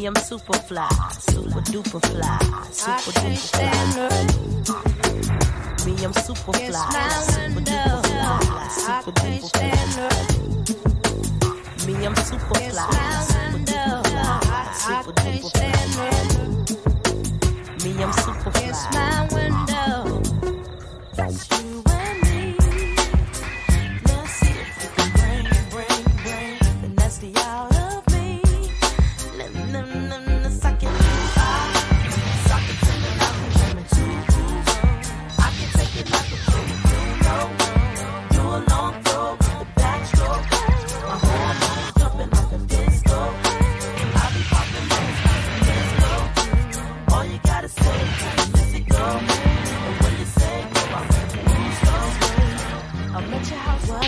Me, I'm super fly, super duper fly, super duper fly. Me, I'm super fly, super duper fly, super duper fly. Me, I'm super fly, super duper fly, super duper fly. Me, I'm super fly.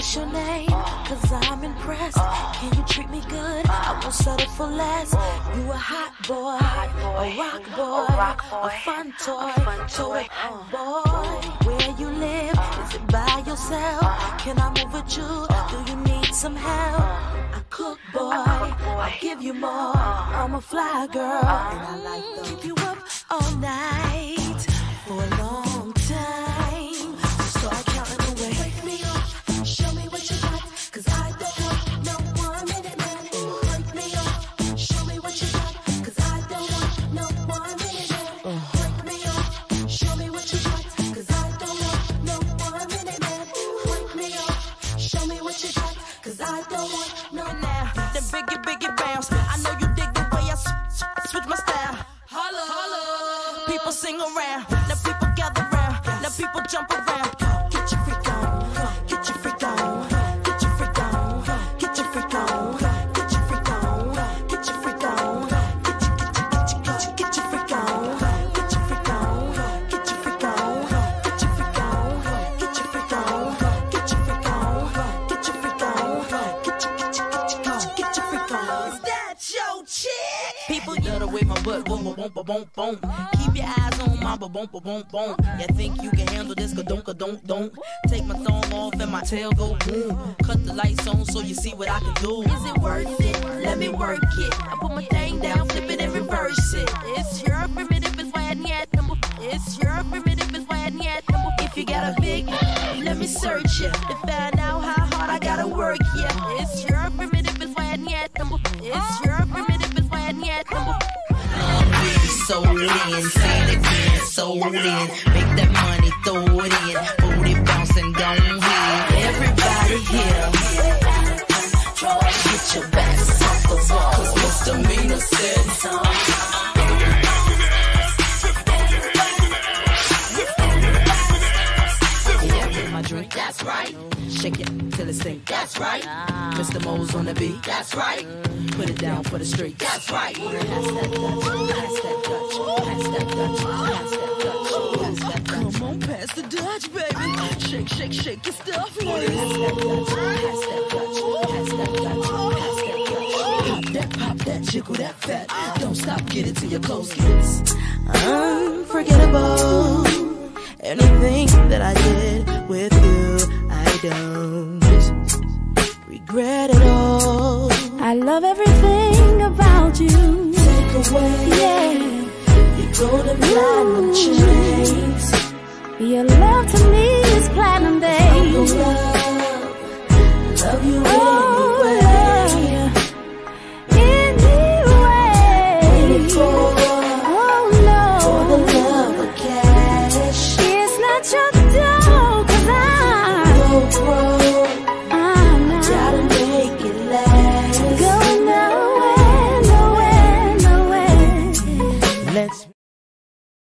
What's your name? Cause I'm impressed. Can you treat me good? I won't settle for less. You a hot boy, a rock boy, a fun toy, toy boy. Where you live? Is it by yourself? Can I move with you? Do you need some help? I cook, boy. I'll give you more. I'm a fly girl, and I like to keep you up all night I don't want no now. The biggie biggie bounce. I know you dig the way I s- s- switch my style. Holla, holla. People sing around, now people gather round, now people jump around. People love the way my butt boom boom boom boom boom. Keep your eyes on my boom boom boom boom. You think you can handle this? Ka don't don't don't. Take my thumb off and my tail go boom. Cut the lights on so you see what I can do. Is it worth it? Let me work it. I put my thing down, flip it and reverse it. It's your primitive, it's why I need. It's your primitive, it's why I need. If you got a big, let me search it to find out sold in, say it again, sold in. Make that money, throw it in, booty bouncing, gone ahead. Everybody here, get your backs off the wall, 'cause misdemeanor said Yeah, Shake it till it sink. that's right, Mr. Mo's on the beat. that's right, Put it down for the streets. that's right. Pass that Dutch, pass that Dutch, pass that Dutch, pass that Dutch, pass that Dutch. Come on, pass the Dutch, baby. Shake, shake, shake your stuff, Pass ladies. that Dutch, pass that Dutch, pass that Dutch, pass that Dutch. Pop that, pop that, jiggle that fat. Don't stop, get it till your clothes gets. Unforgettable. Anything that I did love everything about you. Take away Yeah. your golden platinum chains. Your love to me is platinum, babe. love, love you Oh,